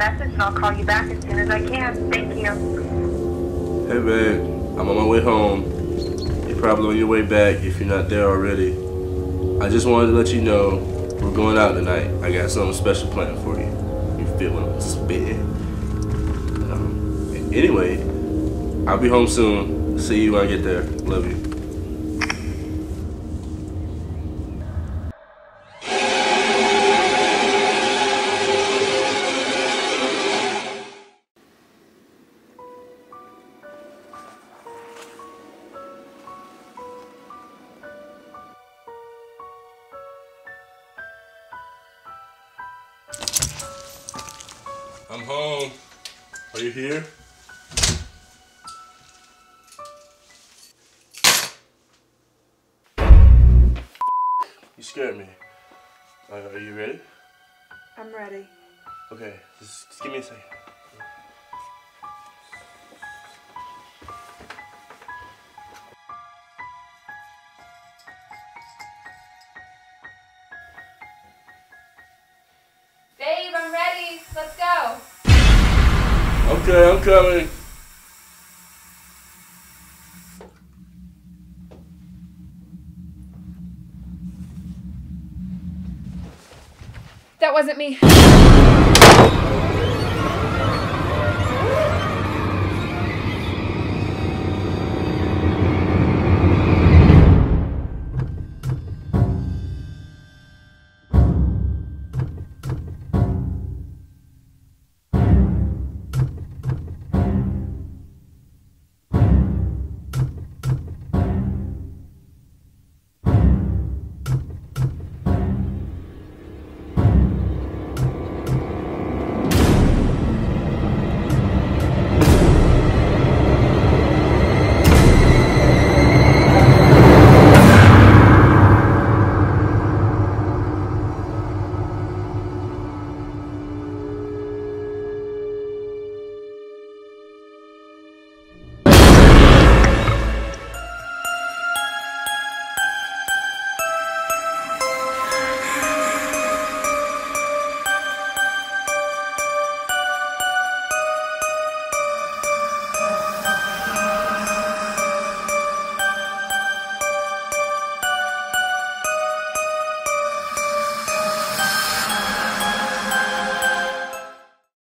message and I'll call you back as soon as I can. Thank you. Hey, babe. I'm on my way home. You're probably on your way back if you're not there already. I just wanted to let you know we're going out tonight. I got something special planned for you. You feel what I'm spitting? Um, anyway, I'll be home soon. See you when I get there. Love you. I'm home. Are you here? You scared me. Uh, are you ready? I'm ready. Okay, just, just give me a second. Let's go. Okay, I'm coming. That wasn't me.